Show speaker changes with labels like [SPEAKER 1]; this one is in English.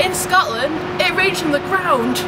[SPEAKER 1] in Scotland, it rained from the ground.